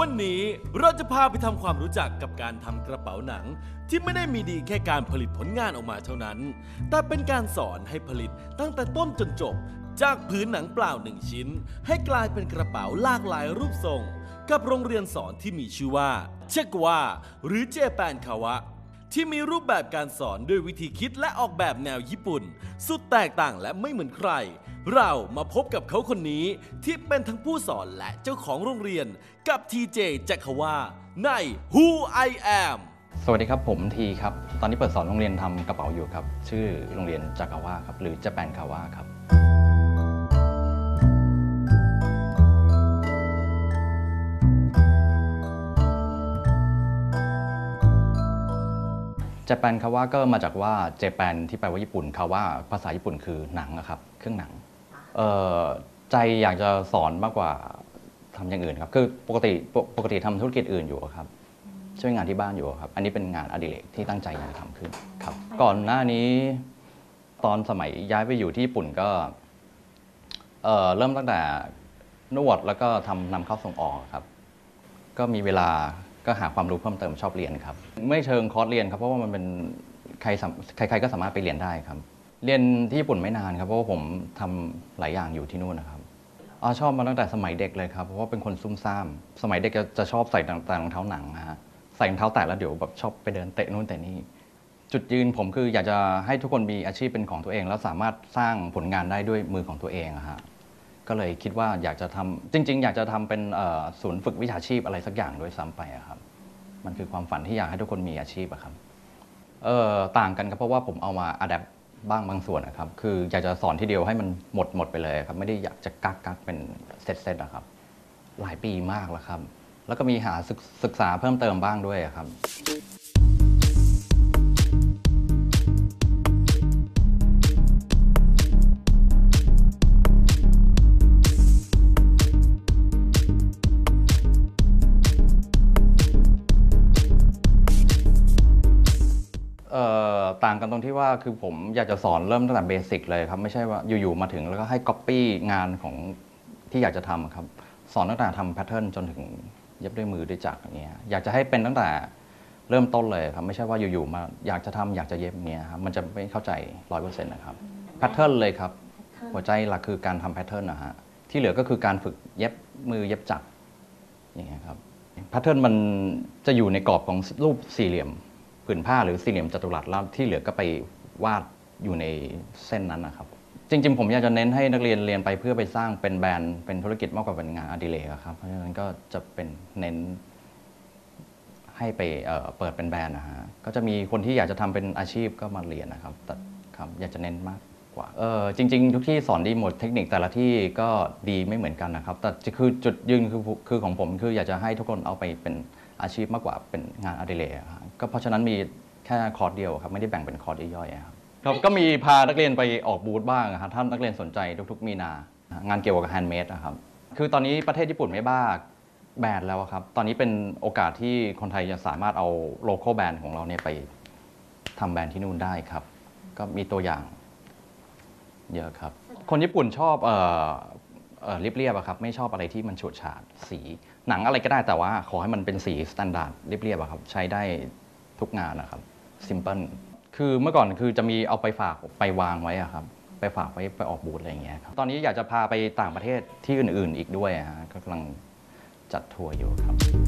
วันี้เราจะพาไปทำความรู้จักกับการทำกระเป๋าหนัง ที่ไม่ได้มีดีแค่การผลิตผลงานออกมาเท่านั้น แต่เป็นการสอนให้ผลิตตั้งแต่ต้นจนจบ จากผืนหนังเปล่าหนึ่งชิ้น ให้กลายเป็นกระเป๋าหลากหลายรูปทรง กับโรงเรียนสอนที่มีชื่อว่าเชกว่าหรือเจแปนคาวะที่มีรูปแบบการสอนด้วยวิธีคิดและออกแบบแนวญี่ปุ่น สุดแตกต่างและไม่เหมือนใคร เรามาพบกับเขาคนนี้ที่เป็นทั้งผู้สอนและเจ้าของโรงเรียนกับทีเจจักรวาใน Who I Am สวัสดีครับผมทีครับ ตอนนี้เปิดสอนโรงเรียนทำกระเป๋าอยู่ครับ ชื่อโรงเรียนจากาวาครับ หรือจะแปนคาวาครับเจแปนคาวาก็มาจากว่าเจแปนที่แปลว่าญี่ปุ่นคาวาภาษาญี่ปุ่นคือหนังนะครับ เครื่องหนัง ใจอยากจะสอนมากกว่าทำอย่างอื่นครับ คือปกติปกปกติทำธุรกิจอื่นอยู่ครับ ช่วยงานที่บ้านอยู่ครับ อันนี้เป็นงานอดิเรกที่ตั้งใจอยากจะทำขึ้นครับ ก่อนหน้านี้ตอนสมัยย้ายไปอยู่ที่ญี่ปุ่นก็เอ่อเริ่มตั้งแต่นวดแล้วก็ทำนำเข้าส่งออกครับ ก็มีเวลาก็หาความรู้เพิ่มเติมชอบเรียนครับ ไม่เชิงคอร์สเรียนครับ เพราะว่ามันเป็นใครสามใครๆก็สามารถไปเรียนได้ครับ เรียนที่ญี่ปุ่นไม่นานครับเพราะว่าผมทำหลายอย่างอยู่ที่นู่นนะครับอ๋อชอบมาตั้งแต่สมัยเด็กเลยครับเพราะว่าเป็นคนซุ่มซ่าม สมัยเด็กจะจะชอบใส่แต่รองเท้าหนังนะฮะใส่รองเท้าแตะแล้วเดี๋ยวแบบชอบไปเดินเตะนู่นเตะนี่จุดยืนผมคืออยากจะให้ทุกคนมีอาชีพเป็นของตัวเอง แล้วสามารถสร้างผลงานได้ด้วยมือของตัวเองอะฮะก็เลยคิดว่าอยากจะทำจริง ๆ อยากจะทำเป็นเอ่อศูนย์ฝึกวิชาชีพอะไรสักอย่างด้วยซ้ำไปอะครับมันคือความฝันที่อยากให้ทุกคนมีอาชีพอะครับ เออต่างกันครับเพราะว่าผมเอามาอัดแอป บ้างบางส่วนนะครับ คืออยากจะสอนทีเดียวให้มันหมดหมดไปเลยครับ ไม่ได้อยากจะกักกักเป็นเซตเซตนะครับ หลายปีมากแล้วครับ แล้วก็มีหาศึกษาเพิ่มเติมบ้างด้วยครับ ต่างกันตรงที่ว่าคือผมอยากจะสอนเริ่มตั้งแต่ basic เลยครับ ไม่ใช่ว่าอยู่ๆมาถึงแล้วก็ให้ก๊อปปี้งานของที่อยากจะทำครับ สอนตั้งแต่ทำ pattern จนถึงเย็บด้วยมือด้วยจักรอย่างเงี้ยอยากจะให้เป็นตั้งแต่เริ่มต้นเลยครับ ไม่ใช่ว่าอยู่ๆมาอยากจะทำอยากจะเย็บเงี้ยครับมันจะไม่เข้าใจร้อยเปอร์เซ็นต์นะครับ pattern เลยครับ หัวใจหลักคือการทำ pattern นะฮะที่เหลือก็คือการฝึกเย็บมือเย็บจักรอย่างเงี้ยครับ pattern มันจะอยู่ในกรอบของรูปสี่เหลี่ยม ผืนผ้าหรือสี่เหลี่ยมจัตุรัสแล้วที่เหลือก็ไปวาดอยู่ในเส้นนั้นนะครับ จริง ๆ ผมอยากจะเน้นให้นักเรียนเรียนไปเพื่อไปสร้างเป็นแบรนด์เป็นธุรกิจมากกว่าเป็นงานอดิเรกครับเพราะฉะนั้นก็จะเป็นเน้นให้ไปเเปิดเป็นแบรนด์นะฮะก็จะมีคนที่อยากจะทำเป็นอาชีพก็มาเรียนนะครับแต่ครับอยากจะเน้นมาก กว่า เออจริง ๆ ทุกที่สอนดีหมดเทคนิคแต่ละที่ก็ดีไม่เหมือนกันนะครับ แต่คือจุดยืนคือคือของผมคืออยากจะให้ทุกคนเอาไปเป็นอาชีพมากกว่าเป็นงานอดิเรกอะครับก็เพราะฉะนั้นมีแค่คอร์สเดียวครับไม่ได้แบ่งเป็นคอร์สย่อยๆอะครับครับก็มีพานักเรียนไปออกบูธบ้างอะครับถ้านักเรียนสนใจทุก ๆ มีนา งานเกี่ยวกับ handmade นะครับคือตอนนี้ประเทศญี่ปุ่นไม่บ้าแบรนด์แล้วอะครับ ตอนนี้เป็นโอกาสที่คนไทยจะสามารถเอาโลโก้แบรนด์ของเราเนี่ยไปทำแบรนด์ที่นู่นได้ครับ ก็มีตัวอย่าง เยอะครับ คนญี่ปุ่นชอบเอ่อเอ่อเรียบๆอะครับไม่ชอบอะไรที่มันฉูดฉาดสีหนังอะไรก็ได้แต่ว่าขอให้มันเป็นสี standard เรียบๆอะครับใช้ได้ทุกงานนะครับ simple คือเมื่อก่อนคือจะมีเอาไปฝากไปวางไว้อะครับไปฝากไว้ไปออกบูธอะไรอย่างเงี้ยครับตอนนี้อยากจะพาไปต่างประเทศที่อื่นๆ อีกด้วยฮะก็กำลังจัดทัวร์อยู่ครับ